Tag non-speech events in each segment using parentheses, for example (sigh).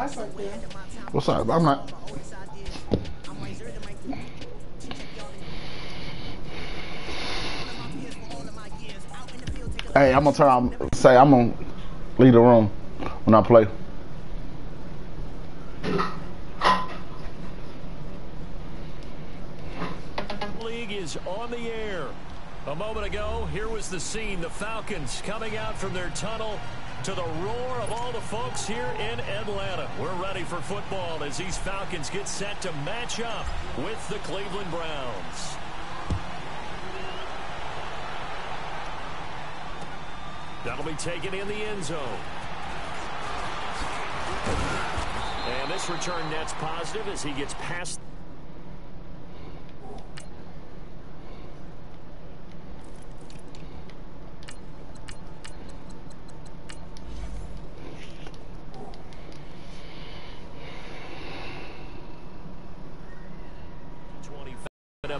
What's up? I'm not. Hey, I'm gonna turn on. Say I'm gonna leave the room when I play. League is on the air. A moment ago, here was the scene. The Falcons coming out from their tunnel to the roar of all the folks here in Atlanta. We're ready for football as these Falcons get set to match up with the Cleveland Browns. That'll be taken in the end zone. And this return net's positive as he gets past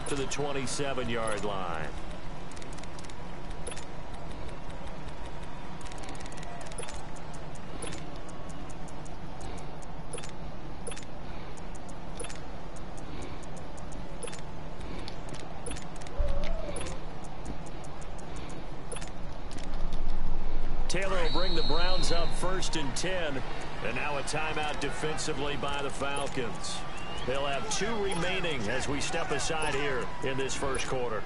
up to the 27-yard line. Taylor will bring the Browns up first and 10. And now a timeout defensively by the Falcons. They'll have two remaining as we step aside here in this first quarter.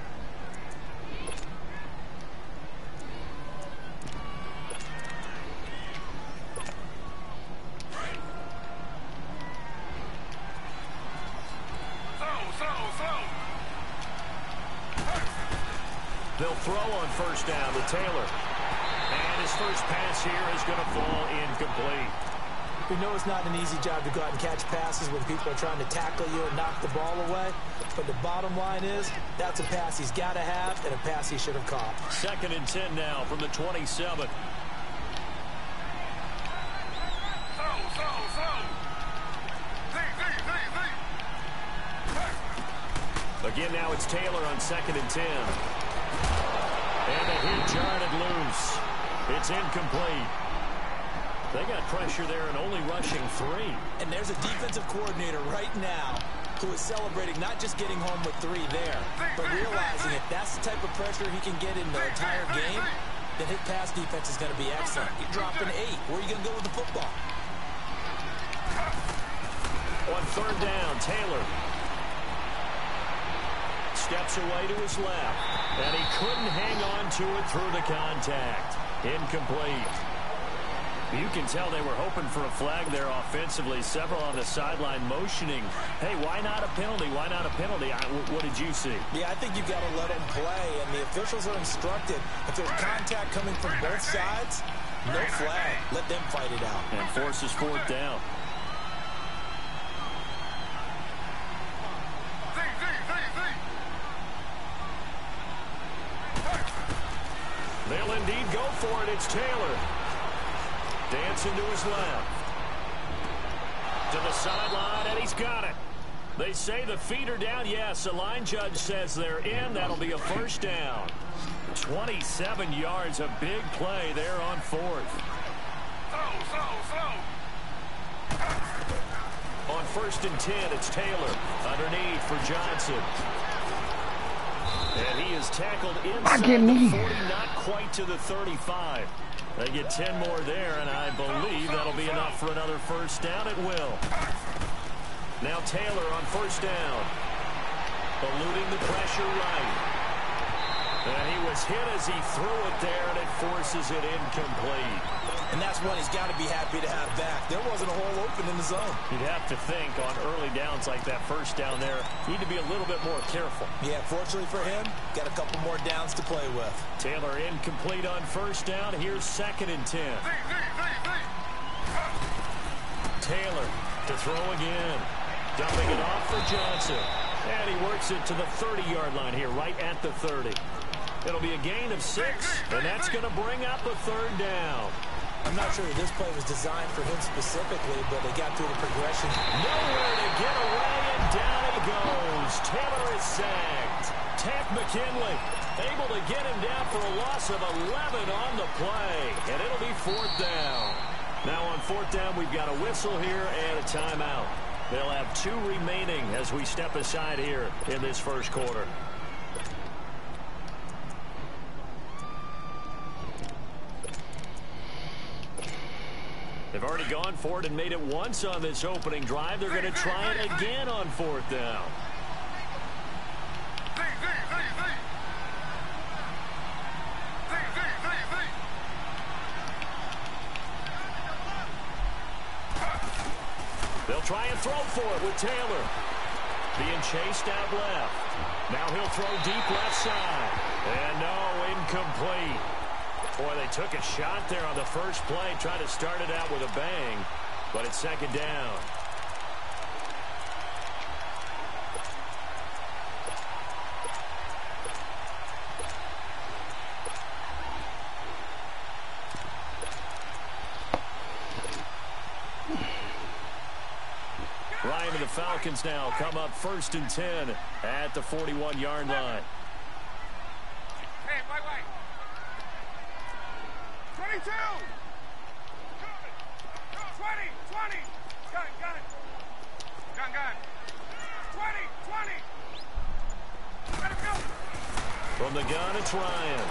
They'll throw on first down to Taylor. And his first pass here is going to fall incomplete. We know it's not an easy job to go out and catch passes when people are trying to tackle you and knock the ball away. But the bottom line is, that's a pass he's got to have and a pass he should have caught. Second and 10 now from the 27. Again, now it's Taylor on second and 10. And a hit jarred loose. It's incomplete. They got pressure there and only rushing three. And there's a defensive coordinator right now who is celebrating not just getting home with three there, but realizing if that's the type of pressure he can get in the entire game, then his pass defense is going to be excellent. You're dropping eight. Where are you going to go with the football? On third down, Taylor steps away to his left, and he couldn't hang on to it through the contact. Incomplete. You can tell they were hoping for a flag there offensively. Several on the sideline motioning, hey, why not a penalty? Why not a penalty? I, what did you see? Yeah, I think you've got to let them play, and the officials are instructed if there's contact coming from both sides, no flag. Let them fight it out. And forces fourth down. They'll indeed go for it. It's Taylor. Dancing to his left. To the sideline, and he's got it. They say the feet are down. Yes, the line judge says they're in. That'll be a first down. 27 yards, a big play there on fourth. On first and 10, it's Taylor underneath for Johnson. Is tackled inside the 40, not quite to the 35. They get 10 more there, and I believe that'll be enough for another first down. It will. Now Taylor on first down. Eluding the pressure right. And he was hit as he threw it there, and it forces it incomplete. And that's one he's got to be happy to have back. There wasn't a hole open in the zone. You'd have to think on early downs like that first down there, need to be a little bit more careful. Yeah, fortunately for him, got a couple more downs to play with. Taylor incomplete on first down. Here's second and 10. Taylor to throw again. Dumping it off for Johnson. And he works it to the 30-yard line here, right at the 30. It'll be a gain of six, and that's going to bring up a third down. I'm not sure that this play was designed for him specifically, but they got through the progression. Nowhere to get away, and down he goes. Taylor is sacked. Takk McKinley able to get him down for a loss of 11 on the play, and it'll be fourth down. Now on fourth down, we've got a whistle here and a timeout. They'll have two remaining as we step aside here in this first quarter. They've already gone for it and made it once on this opening drive. They're going to try it again on fourth down. They'll try and throw for it with Taylor. Being chased out left. Now he'll throw deep left side. And no, incomplete. Boy, they took a shot there on the first play. Tried to start it out with a bang. But it's second down. Ryan and the Falcons now come up first and 10 at the 41-yard line. Hey, wait, wait. 22! 20, 20! Gun, gun! Gun, gun! 20, 20! Let him go! From the gun, it's Ryan.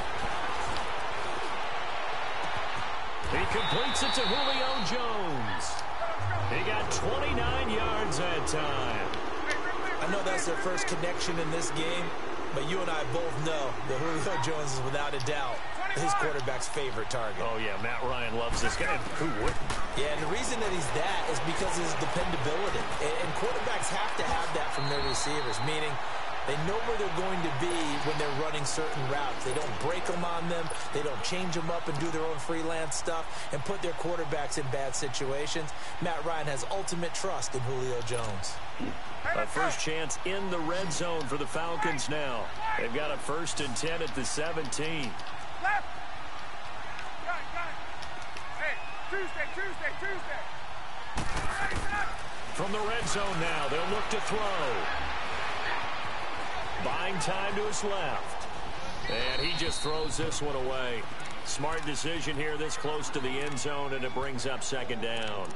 He completes it to Julio Jones. He got 29 yards that time. I know that's their first connection in this game, but you and I both know that Julio Jones is without a doubt his quarterback's favorite target. Oh, yeah, Matt Ryan loves this guy. Who wouldn't? Yeah, and the reason that he's that is because of his dependability. And, quarterbacks have to have that from their receivers, meaning they know where they're going to be when they're running certain routes. They don't break them on them. They don't change them up and do their own freelance stuff and put their quarterbacks in bad situations. Matt Ryan has ultimate trust in Julio Jones. A first chance in the red zone for the Falcons now. They've got a first and 10 at the 17. Left! Gun, gun! Hey, Tuesday, Tuesday, Tuesday! From the red zone now, they'll look to throw. Buying time to his left. And he just throws this one away. Smart decision here this close to the end zone, and it brings up second down.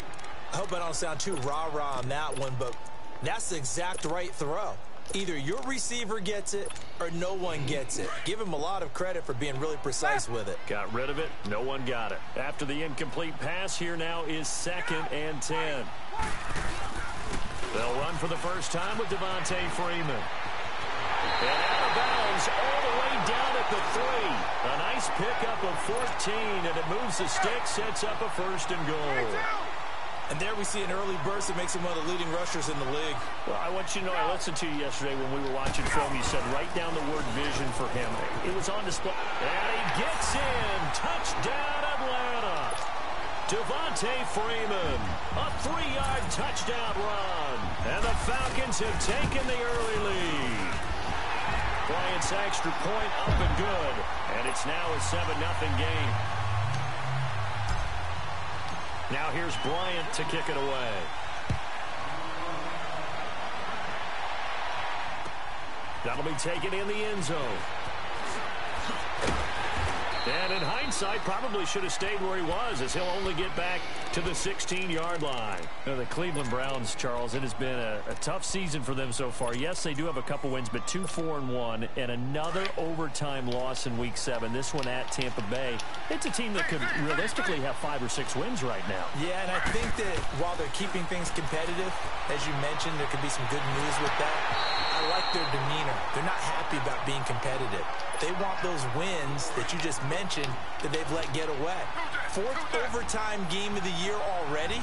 I hope I don't sound too rah-rah on that one, but that's the exact right throw. Either your receiver gets it or no one gets it. Give him a lot of credit for being really precise ah. with it. Got rid of it. No one got it. After the incomplete pass, here now is second and 10. They'll run for the first time with Devonta Freeman. And out of bounds all the way down at the three. A nice pickup of 14, and it moves the stick, sets up a first and goal. And there we see an early burst that makes him one of the leading rushers in the league. Well, I want you to know, I listened to you yesterday when we were watching film. You said write down the word vision for him. It was on display. And he gets in. Touchdown, Atlanta. Devonta Freeman. A three-yard touchdown run. And the Falcons have taken the early lead. Bryant's extra point up and good. And it's now a 7-0 game. Now here's Bryant to kick it away. That'll be taken in the end zone. And in hindsight, probably should have stayed where he was as he'll only get back to the 16-yard line. You know, the Cleveland Browns, Charles, it has been a, a, tough season for them so far. Yes, they do have a couple wins, but two, four, and one, and another overtime loss in Week 7. This one at Tampa Bay. It's a team that could realistically have five or six wins right now. Yeah, and I think that while they're keeping things competitive, as you mentioned, there could be some good news with that. Like their demeanor. They're not happy about being competitive. They want those wins that you just mentioned that they've let get away. Fourth overtime game of the year already.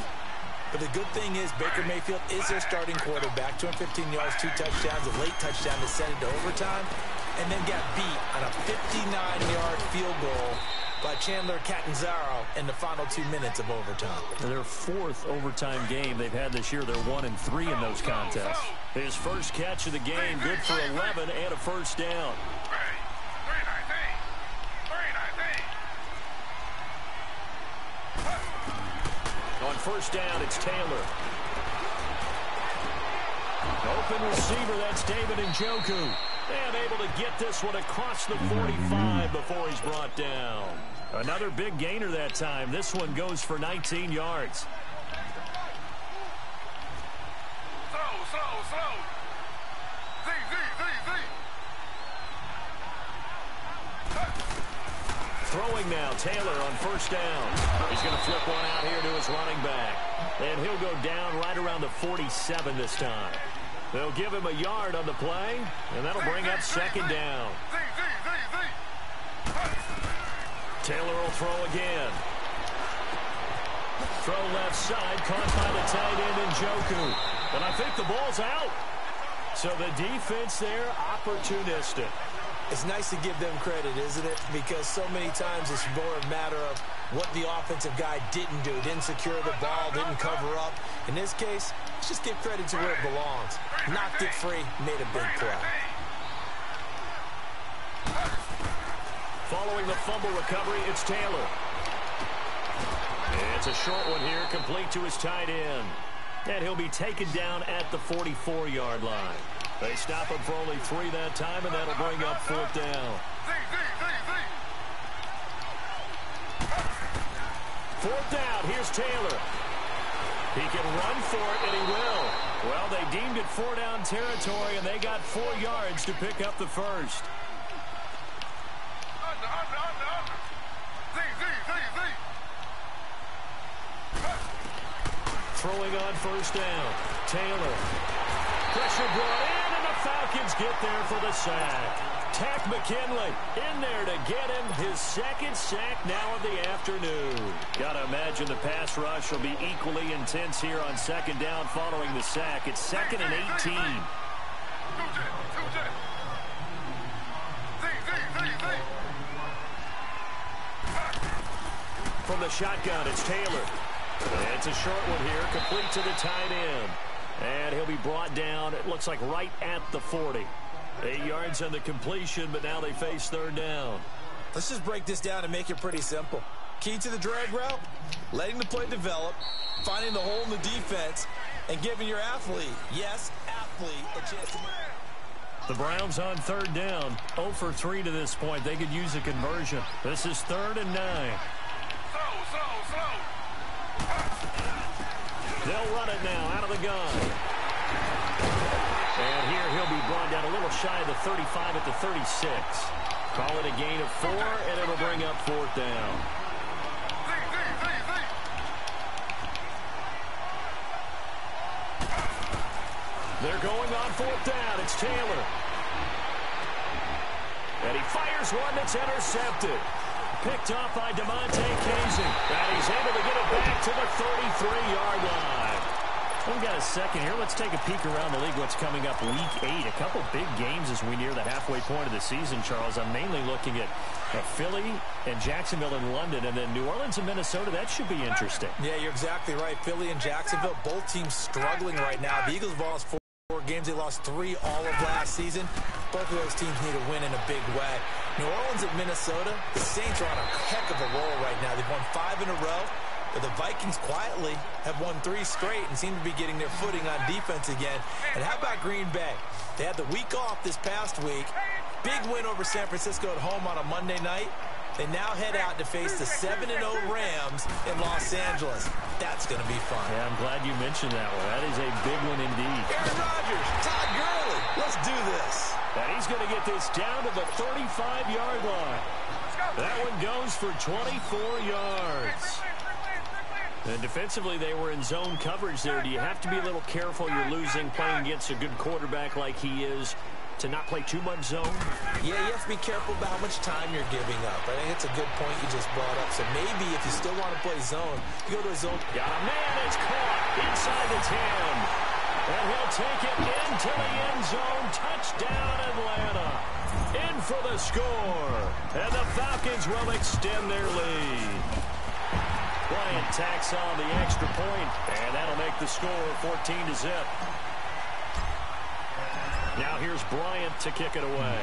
But the good thing is Baker Mayfield is their starting quarterback. 215 yards, two touchdowns, a late touchdown to send it to overtime. And then got beat on a 59-yard field goal by Chandler Catanzaro in the final two minutes of overtime. Their fourth overtime game they've had this year. They're one and three in those contests. His first catch of the game, good for 11 and a first down. On first down, it's Taylor. Open receiver, that's David Njoku. And able to get this one across the 45 before he's brought down. Another big gainer that time. This one goes for 19 yards. Slow, slow, slow. Z, Z, Z, Z. Throwing now, Taylor on first down. He's going to flip one out here to his running back. And he'll go down right around the 47 this time. They'll give him a yard on the play, and that'll bring up second down. Taylor will throw again. Throw left side, caught by the tight end in Joku. And I think the ball's out. So the defense there, opportunistic. It's nice to give them credit, isn't it? Because so many times it's more a matter of what the offensive guy didn't do. Didn't secure the ball, didn't cover up. In this case, let's just give credit to where it belongs. Knocked it free, made a big play. Following the fumble recovery, it's Taylor. It's a short one here, complete to his tight end. And he'll be taken down at the 44-yard line. They stop him for only three that time, and that'll bring up fourth down. Fourth down, here's Taylor. He can run for it, and he will. Well, they deemed it four down territory, and they got four yards to pick up the first. Under, under, under, Z, Z, Z. Throwing on first down. Taylor. Pressure brought in, and the Falcons get there for the sack. Takk McKinley in there to get him his second sack now of the afternoon. Gotta imagine the pass rush will be equally intense here on second down following the sack. It's second and 18. Two jet, two jet. Z, Z, Z, Z. From the shotgun, it's Taylor. It's a short one here, complete to the tight end. And he'll be brought down, it looks like right at the 40. Eight yards on the completion, but now they face third down. Let's just break this down and make it pretty simple. Key to the drag route, letting the play develop, finding the hole in the defense, and giving your athlete, yes, athlete, a chance to The Browns on third down, 0 for 3 to this point. They could use a conversion. This is third and nine. Slow, slow, slow. They'll run it now out of the gun. Be brought down a little shy of the 35 at the 36. Call it a gain of four, and it'll bring up fourth down. They're going on fourth down. It's Taylor. And he fires one that's intercepted. Picked off by Demonte Casey. And he's able to get it back to the 33-yard line. We've got a second here. Let's take a peek around the league. What's coming up week eight. A couple big games as we near the halfway point of the season, Charles. I'm mainly looking at uh, Philly and Jacksonville and London, and then New Orleans and Minnesota. That should be interesting. Yeah, you're exactly right. Philly and Jacksonville, both teams struggling right now. The Eagles have lost four, four games. They lost three all of last season. Both of those teams need a win in a big way. New Orleans at Minnesota, the Saints are on a heck of a roll right now. They've won five in a row. But the Vikings quietly have won three straight and seem to be getting their footing on defense again. And how about Green Bay? They had the week off this past week. Big win over San Francisco at home on a Monday night. They now head out to face the 7-0 Rams in Los Angeles. That's going to be fun. Yeah, I'm glad you mentioned that one. That is a big one indeed. Aaron Rodgers, Todd Gurley, let's do this. And he's going to get this down to the 35-yard line. That one goes for 24 yards. And defensively, they were in zone coverage there. Do you have to be a little careful? You're losing playing against a good quarterback like he is to not play too much zone? Yeah, you have to be careful about how much time you're giving up. I think it's a good point you just brought up. So maybe if you still want to play zone, you go to a zone. Got a man that's caught inside the 10. And he'll take it into the end zone. Touchdown, Atlanta. In for the score. And the Falcons will extend their lead. Bryant tacks on the extra point, and that'll make the score 14 to zip. Now here's Bryant to kick it away.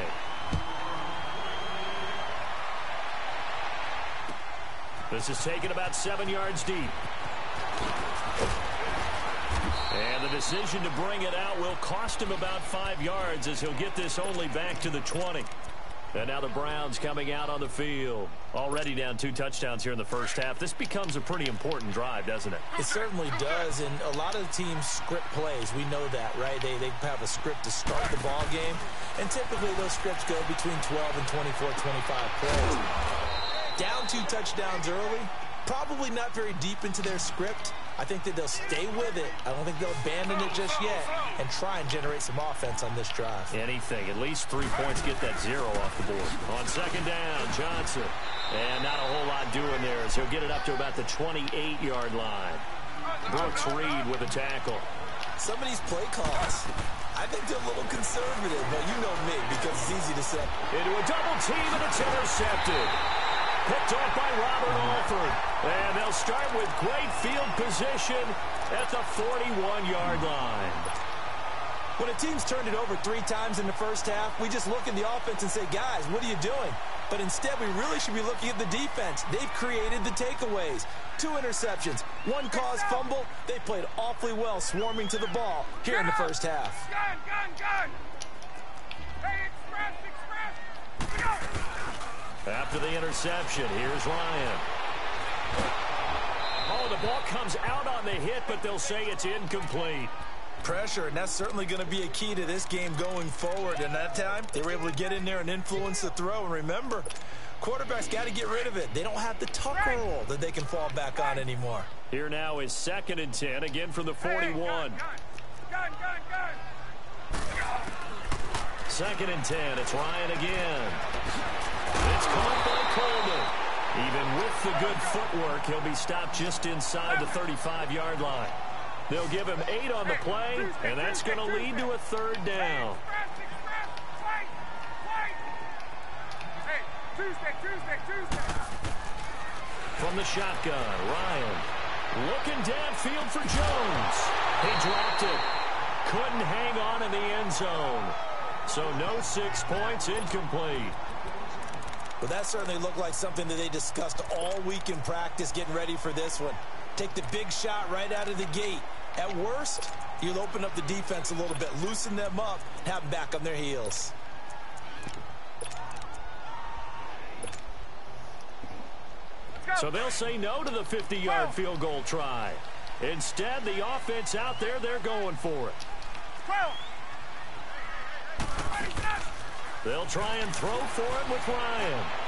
This is taken about seven yards deep. And the decision to bring it out will cost him about five yards as he'll get this only back to the 20. And now the Browns coming out on the field. Already down two touchdowns here in the first half. This becomes a pretty important drive, doesn't it? It certainly does, and a lot of the teams script plays. We know that, right? They, they have a script to start the ball game, and typically those scripts go between 12 and 24, 25 plays. Down two touchdowns early, probably not very deep into their script. I think that they'll stay with it. I don't think they'll abandon it just yet and try and generate some offense on this drive. Anything. At least three points get that zero off the board. On second down, Johnson. And not a whole lot doing there, so he'll get it up to about the 28-yard line. Brooks Reed with a tackle. Some of these play calls, I think they're a little conservative, but you know me because it's easy to say. Into a double team, and it's intercepted. Picked off by Robert Alford. And they'll start with great field position at the 41-yard line. When a team's turned it over three times in the first half, we just look at the offense and say, guys, what are you doing? But instead, we really should be looking at the defense. They've created the takeaways. Two interceptions, one caused fumble. They played awfully well swarming to the ball here in the first half. Gun, gun, gun! After the interception, here's Ryan. Oh, the ball comes out on the hit, but they'll say it's incomplete. Pressure, and that's certainly going to be a key to this game going forward. And that time, they were able to get in there and influence the throw. And remember, quarterbacks got to get rid of it. They don't have the tuck rule that they can fall back on anymore. Here now is second and 10, again from the 41. Gun, gun, gun, gun! Second and 10, it's Ryan again. It's caught by Coleman. Even with the good footwork, he'll be stopped just inside the 35-yard line. They'll give him eight on the play, and that's going to lead to a third down. From the shotgun, Ryan looking downfield for Jones. He dropped it. Couldn't hang on in the end zone. So no six points, incomplete. But that certainly looked like something that they discussed all week in practice getting ready for this one. Take the big shot right out of the gate. At worst, you'll open up the defense a little bit, loosen them up, have them back on their heels. So they'll say no to the 50-yard field goal try. Instead, the offense out there, they're going for it. 12! They'll try and throw for it with Ryan.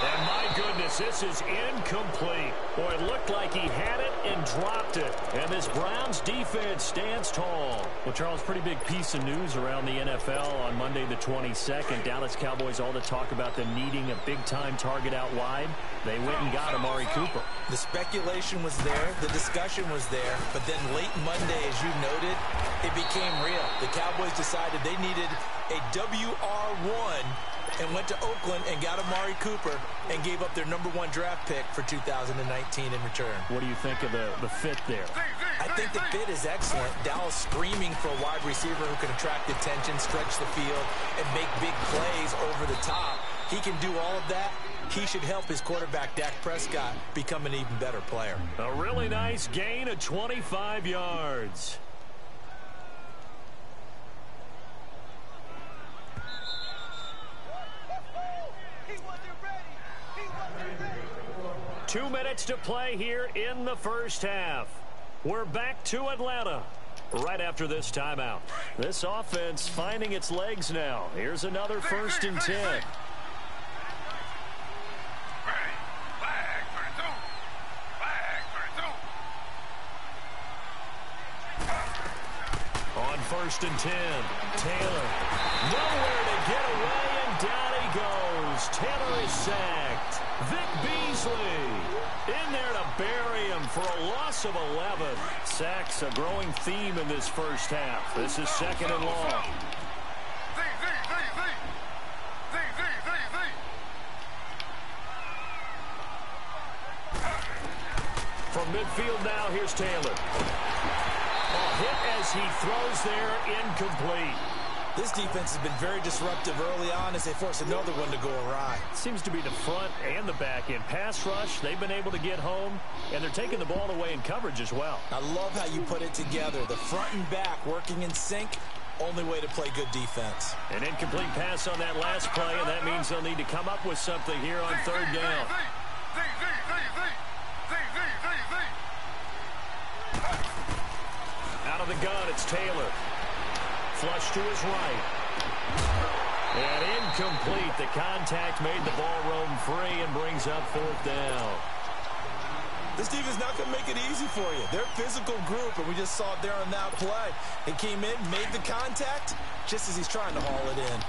And my goodness, this is incomplete. Boy, it looked like he had it and dropped it. And this Browns defense stands tall. Well, Charles, pretty big piece of news around the NFL on Monday the 22nd. Dallas Cowboys all to talk about them needing a big-time target out wide. They went and got Amari Cooper. The speculation was there, the discussion was there, but then late Monday, as you noted, it became real. The Cowboys decided they needed a WR1 and went to Oakland and got Amari Cooper and gave up their number one draft pick for 2019 in return. What do you think of the, the fit there? I think the fit is excellent. Dallas screaming for a wide receiver who can attract attention, stretch the field, and make big plays over the top. He can do all of that. He should help his quarterback, Dak Prescott, become an even better player. A really nice gain of 25 yards. Two minutes to play here in the first half. We're back to Atlanta right after this timeout. This offense finding its legs now. Here's another first and 10. Ready. Flag for the two. Flag for the two. On first and 10, Taylor. Nowhere to get away, and down he goes. Taylor is sacked. Vic Beasley in there to bury him for a loss of 11. Sacks a growing theme in this first half. This is second and long. From midfield now, here's Taylor. A hit as he throws there, incomplete. This defense has been very disruptive early on as they force another one to go awry. Seems to be the front and the back end. Pass rush, they've been able to get home, and they're taking the ball away in coverage as well. I love how you put it together. The front and back working in sync. Only way to play good defense. An incomplete pass on that last play, and that means they'll need to come up with something here on third down. Out of the gun, it's Taylor. Flush to his right. And incomplete. The contact made the ball roam free and brings up fourth down. This defense is not going to make it easy for you. They're a physical group, and we just saw it there on that play. He came in, made the contact, just as he's trying to haul it in.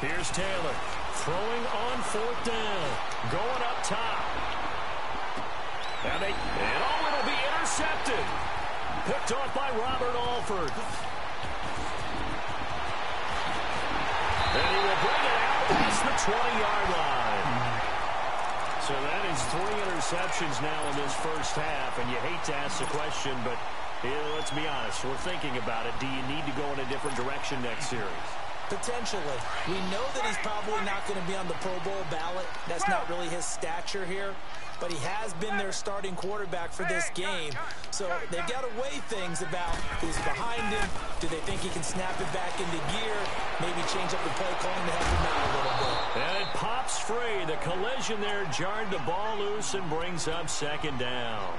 Here's Taylor throwing on fourth down. Going up top. And, they, and oh, it'll be intercepted. Picked off by Robert Alford. And he will bring it out past the 20-yard line. So that is three interceptions now in this first half, and you hate to ask the question, but let's be honest. We're thinking about it. Do you need to go in a different direction next series? Potentially. We know that he's probably not going to be on the Pro Bowl ballot. That's not really his stature here. But he has been their starting quarterback for this game. So they've got to weigh things about who's behind him. Do they think he can snap it back into gear? Maybe change up the play calling to help him out a little bit. And it pops free. The collision there jarred the ball loose and brings up second down.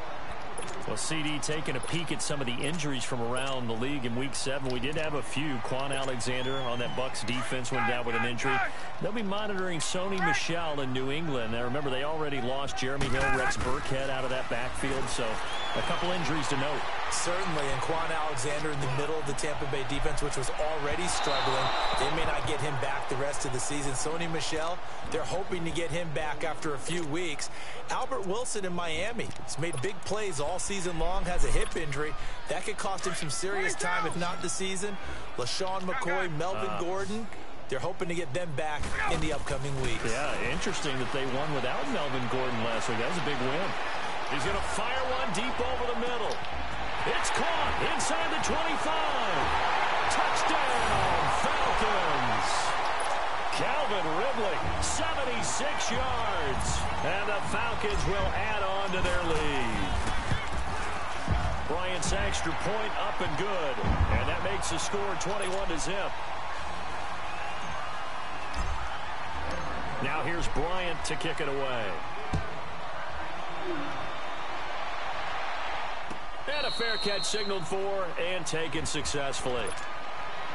Well, CD taking a peek at some of the injuries from around the league in Week 7. We did have a few. Kwon Alexander on that Bucks defense went down with an injury. They'll be monitoring Sony Michel in New England. Now, remember, they already lost Jeremy Hill, Rex Burkhead out of that backfield, so a couple injuries to note. Certainly, and Kwon Alexander in the middle of the Tampa Bay defense, which was already struggling. They may not get him back the rest of the season. Sony Michel, they're hoping to get him back after a few weeks. Albert Wilson in Miami has made big plays all season long, has a hip injury. That could cost him some serious time, if not the season. LeSean McCoy, Melvin uh. Gordon, they're hoping to get them back in the upcoming weeks. Yeah, interesting that they won without Melvin Gordon last week. That was a big win. He's going to fire one deep over the middle. It's caught inside the 25. Touchdown, Falcons. Calvin Ridley, 76 yards. And the Falcons will add on to their lead. Bryant's extra point up and good. And that makes the score 21 to zip. Now here's Bryant to kick it away. And a fair catch signaled for and taken successfully.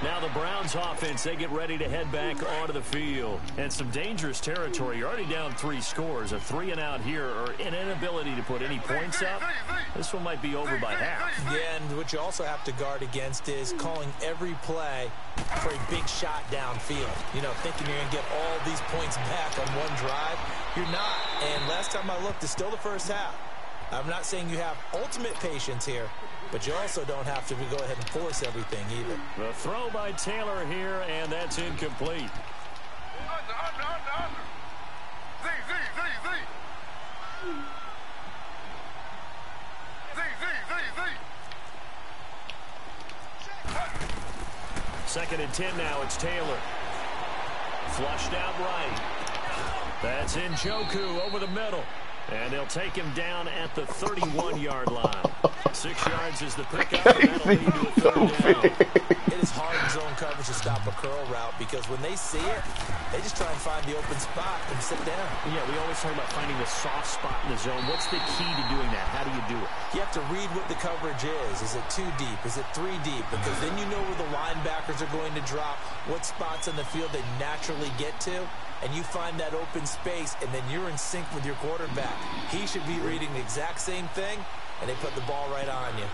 Now the Browns offense, they get ready to head back onto the field. And some dangerous territory. You're already down three scores. A three and out here or an inability to put any points up. This one might be over by half. Yeah, and what you also have to guard against is calling every play for a big shot downfield. You know, thinking you're going to get all these points back on one drive. You're not. And last time I looked, it's still the first half. I'm not saying you have ultimate patience here, but you also don't have to go ahead and force everything either. The throw by Taylor here, and that's incomplete. Under, under, under, Z, Z, Z, Z. Z, Z, Z, Z. Second and 10 now, it's Taylor. Flushed out right. That's Njoku over the middle. And they'll take him down at the 31-yard line. Six yards is the pickup, and (laughs) that'll lead to a third down. It is hard in zone coverage to stop a curl route because when they see it, they just try and find the open spot and sit down. Yeah, we always talk about finding the soft spot in the zone. What's the key to doing that? How do you do it? You have to read what the coverage is. Is it two deep? Is it three deep? Because then you know where the linebackers are going to drop, what spots on the field they naturally get to and you find that open space, and then you're in sync with your quarterback. He should be reading the exact same thing, and they put the ball right on you.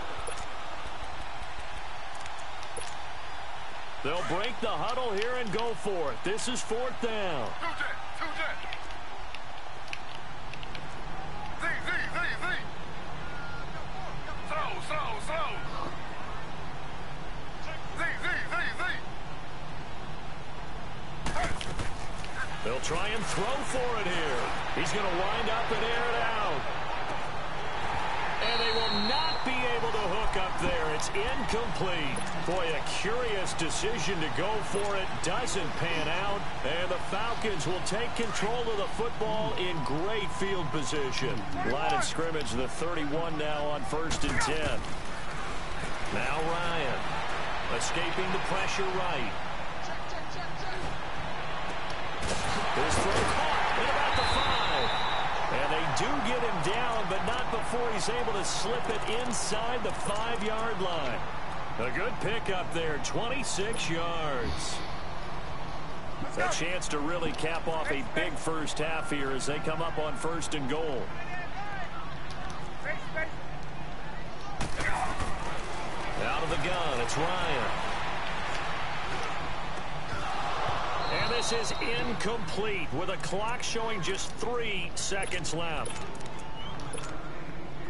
They'll break the huddle here and go for it. This is fourth down. They'll try and throw for it here. He's going to wind up and air it out. And they will not be able to hook up there. it's incomplete. Boy, a curious decision to go for it. Doesn't pan out. And the Falcons will take control of the football in great field position. Line of scrimmage, the 31 now on first and 10. Now Ryan. Escaping the pressure right. His throw caught at about the five. And they do get him down, but not before he's able to slip it inside the five-yard line. A good pickup there, 26 yards. A chance to really cap off a big first half here as they come up on first and goal. Out of the gun, it's Ryan. And this is incomplete with a clock showing just three seconds left.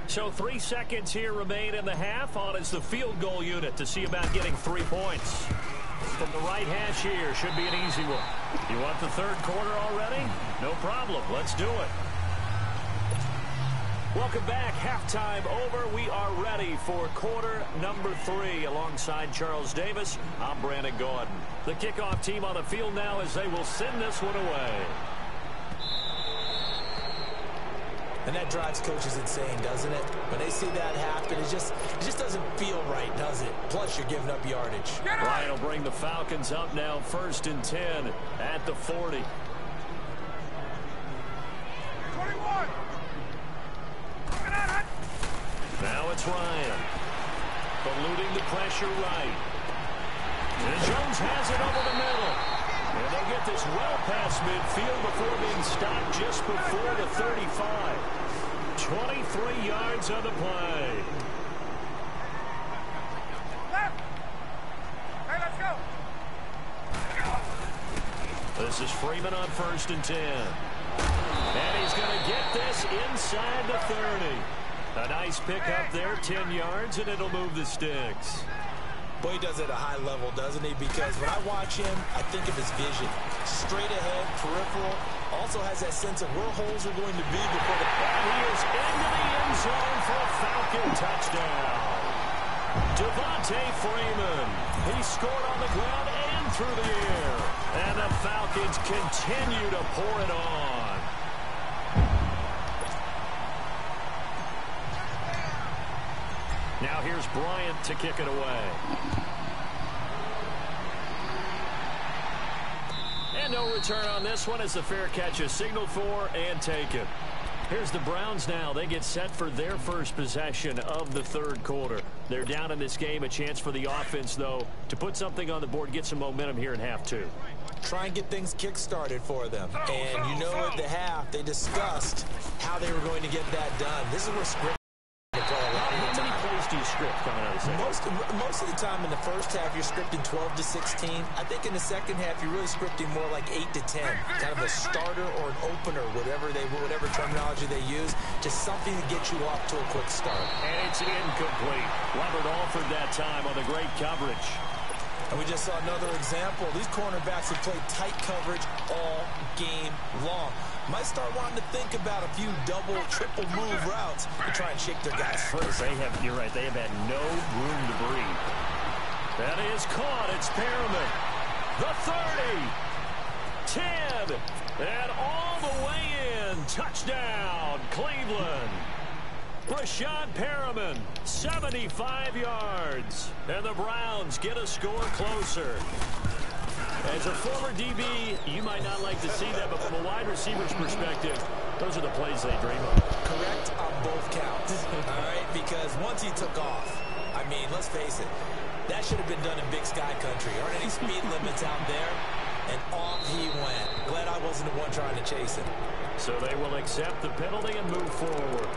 So three seconds here remain in the half on as the field goal unit to see about getting three points. From the right hash here should be an easy one. You want the third quarter already? No problem. Let's do it. Welcome back. Halftime over. We are ready for quarter number three. Alongside Charles Davis, I'm Brandon Gaudin. The kickoff team on the field now as they will send this one away. And that drives coaches insane, doesn't it? When they see that happen, it just it just doesn't feel right, does it? Plus, you're giving up yardage. Ryan will bring the Falcons up now first and 10 at the 40. 21. Now it's Ryan. Eluding the pressure right. And Jones has it over the middle. And they get this well past midfield before being stopped just before the 35. 23 yards on the play. Let's go. This is Freeman on first and 10. And he's going to get this inside the 30. A nice pick up there, 10 yards, and it'll move the sticks. Boy, he does it at a high level, doesn't he? Because when I watch him, I think of his vision. Straight ahead, peripheral. Also has that sense of where holes are going to be before the... And he is into the end zone for a Falcon touchdown. Devonta Freeman. He scored on the ground and through the air. And the Falcons continue to pour it on. Now here's Bryant to kick it away. And no return on this one as the fair catch is signaled for and taken. Here's the Browns now. They get set for their first possession of the third quarter. They're down in this game. A chance for the offense, though, to put something on the board, get some momentum here in half two. Try and get things kick-started for them. Oh, and you oh, know oh. at the half, they discussed how they were going to get that done. This is where script to play a lot of the How many do you script coming out of the second? Most, most of the time in the first half, you're scripting 12 to 16. I think in the second half, you're really scripting more like 8 to 10. Kind of a starter or an opener, whatever they, whatever terminology they use. Just something to get you off to a quick start. And it's incomplete. Robert Alford that time on the great coverage. And we just saw another example. These cornerbacks have played tight coverage all game long. Might start wanting to think about a few double, triple move routes to try and shake their guys free. They have, you're right, they have had no room to breathe. That is caught. It's Perriman. The 30. 10. And all the way in. Touchdown, Cleveland. Breshad Perriman, 75 yards. And the Browns get a score closer. As a former DB, you might not like to see that, but from a wide receiver's perspective, those are the plays they dream of. Correct on both counts. All right, because once he took off, I mean, let's face it, that should have been done in Big Sky Country. Aren't any speed (laughs) limits out there? And off he went. Glad I wasn't the one trying to chase him. So they will accept the penalty and move forward.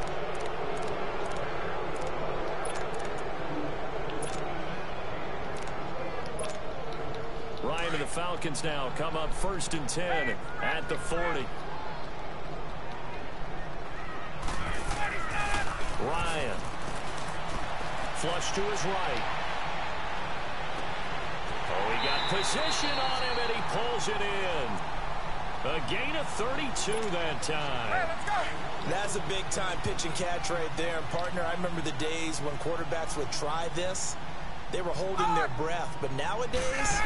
Ryan and the Falcons now come up first and 10 at the 40. Ryan. Flush to his right. Oh, he got position on him, and he pulls it in. A gain of 32 that time. That's a big-time pitch and catch right there. And partner, I remember the days when quarterbacks would try this. They were holding ah. their breath. But nowadays,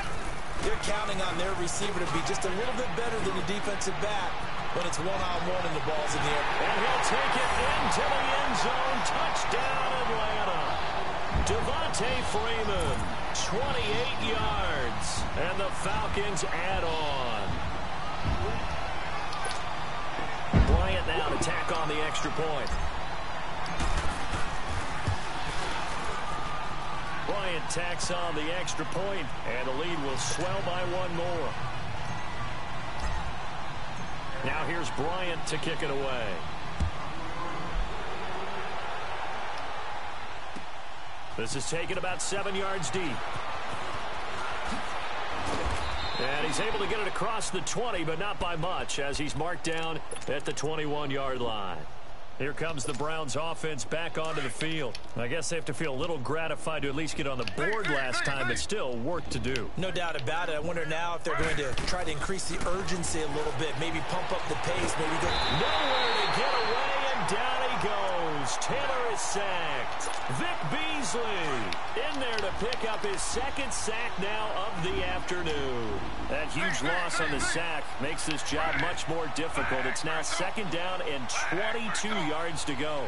they're counting on their receiver to be just a little bit better than the defensive back when it's one-on-one -on -one and the ball's in the air. And he'll take it into the end zone. Touchdown, Atlanta. Devonta Freeman, 28 yards. And the Falcons add on. Bryant now to tack on the extra point. Bryant tacks on the extra point, and the lead will swell by one more. Now here's Bryant to kick it away. This is taken about seven yards deep. And he's able to get it across the 20, but not by much, as he's marked down at the 21-yard line. Here comes the Browns offense back onto the field. I guess they have to feel a little gratified to at least get on the board last time, but still work to do. No doubt about it. I wonder now if they're going to try to increase the urgency a little bit, maybe pump up the pace, maybe go... Nowhere to get away, and down goes. Taylor is sacked. Vic Beasley in there to pick up his second sack now of the afternoon. That huge loss on the sack makes this job much more difficult. It's now second down and 22 yards to go.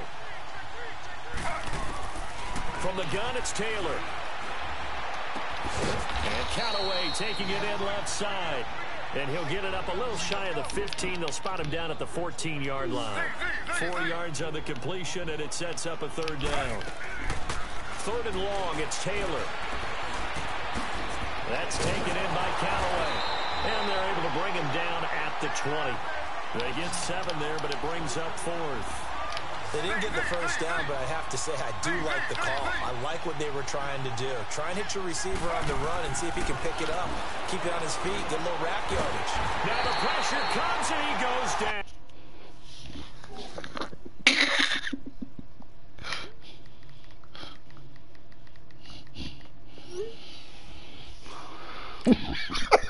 From the gun, it's Taylor. And Callaway taking it in left side. And he'll get it up a little shy of the 15. They'll spot him down at the 14-yard line. Four yards on the completion, and it sets up a third down. Third and long, it's Taylor. That's taken in by Callaway. And they're able to bring him down at the 20. They get seven there, but it brings up fourth. They didn't get the first down, but I have to say I do like the call. I like what they were trying to do. Try and hit your receiver on the run and see if he can pick it up. Keep it on his feet, get a little rack yardage. Now the pressure comes and he goes down. Ha (laughs)